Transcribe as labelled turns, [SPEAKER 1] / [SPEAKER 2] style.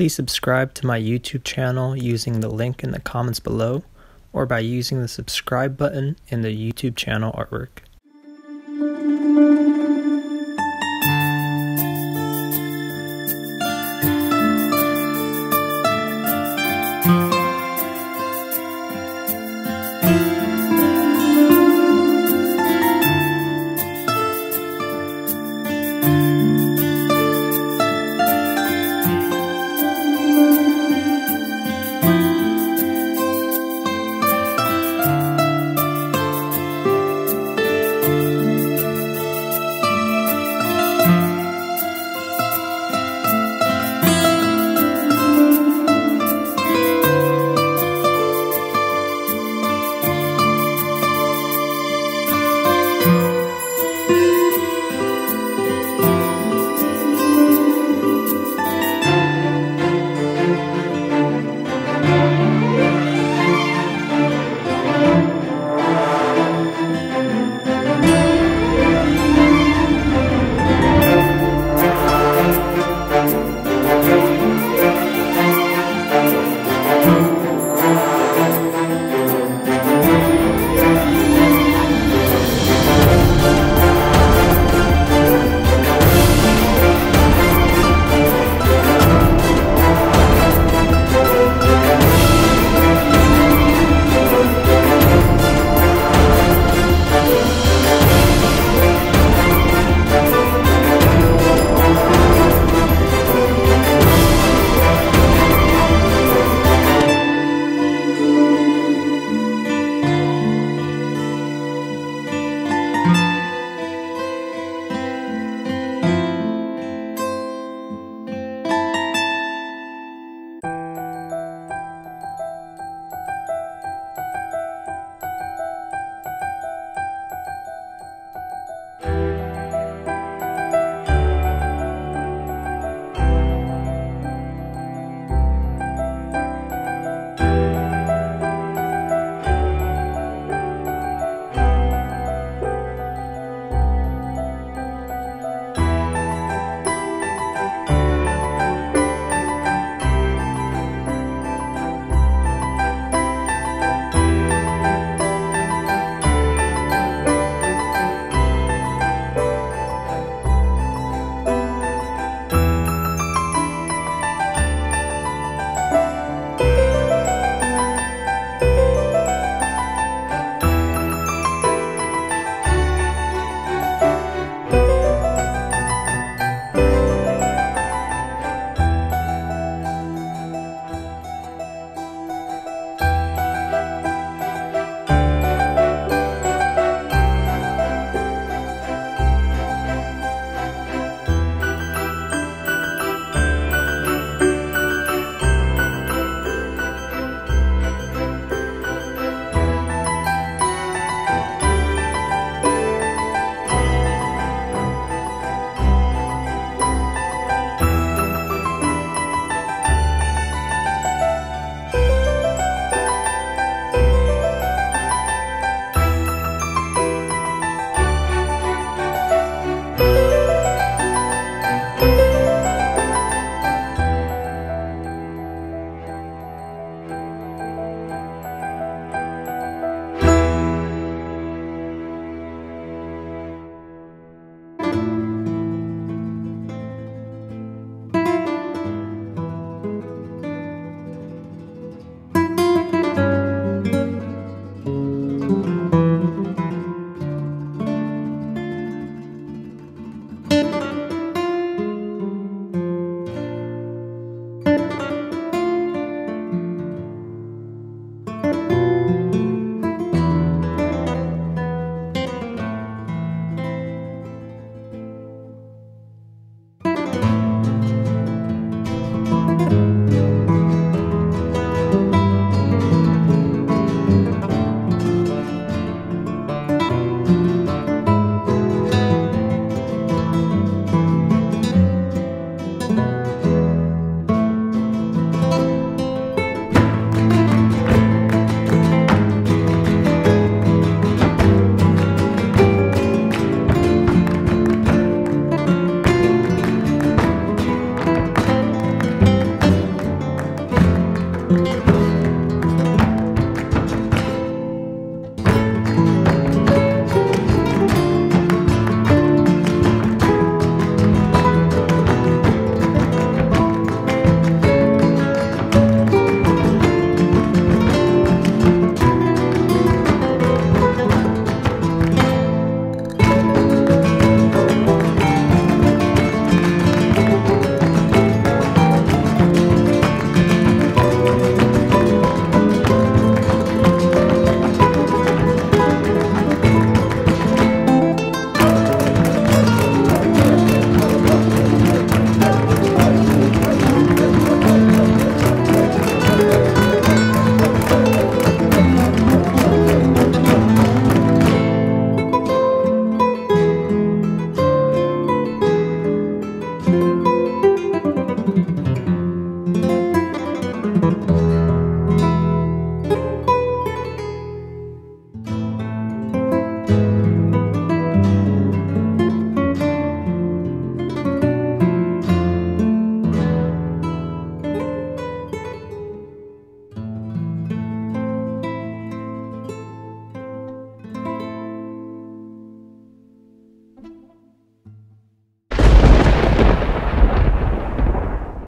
[SPEAKER 1] Please subscribe to my YouTube channel using the link in the comments below or by using the subscribe button in the YouTube channel artwork.